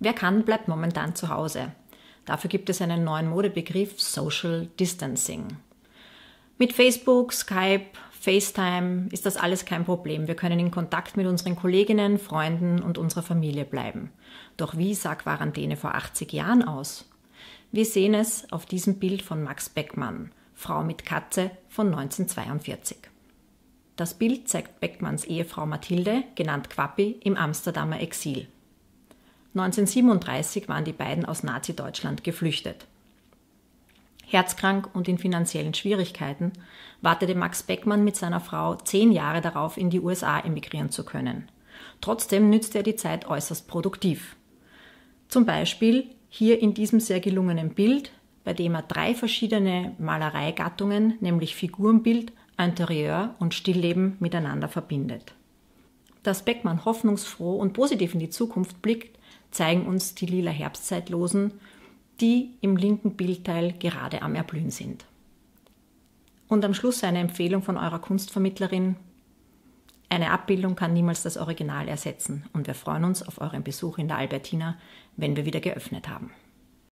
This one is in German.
Wer kann, bleibt momentan zu Hause. Dafür gibt es einen neuen Modebegriff Social Distancing. Mit Facebook, Skype, FaceTime ist das alles kein Problem. Wir können in Kontakt mit unseren Kolleginnen, Freunden und unserer Familie bleiben. Doch wie sah Quarantäne vor 80 Jahren aus? Wir sehen es auf diesem Bild von Max Beckmann, Frau mit Katze von 1942. Das Bild zeigt Beckmanns Ehefrau Mathilde, genannt Quappi, im Amsterdamer Exil. 1937 waren die beiden aus Nazi-Deutschland geflüchtet. Herzkrank und in finanziellen Schwierigkeiten wartete Max Beckmann mit seiner Frau zehn Jahre darauf, in die USA emigrieren zu können. Trotzdem nützte er die Zeit äußerst produktiv. Zum Beispiel hier in diesem sehr gelungenen Bild, bei dem er drei verschiedene Malereigattungen, nämlich Figurenbild, Interieur und Stillleben miteinander verbindet. Dass Beckmann hoffnungsfroh und positiv in die Zukunft blickt, zeigen uns die lila Herbstzeitlosen, die im linken Bildteil gerade am Erblühen sind. Und am Schluss eine Empfehlung von eurer Kunstvermittlerin. Eine Abbildung kann niemals das Original ersetzen und wir freuen uns auf euren Besuch in der Albertina, wenn wir wieder geöffnet haben.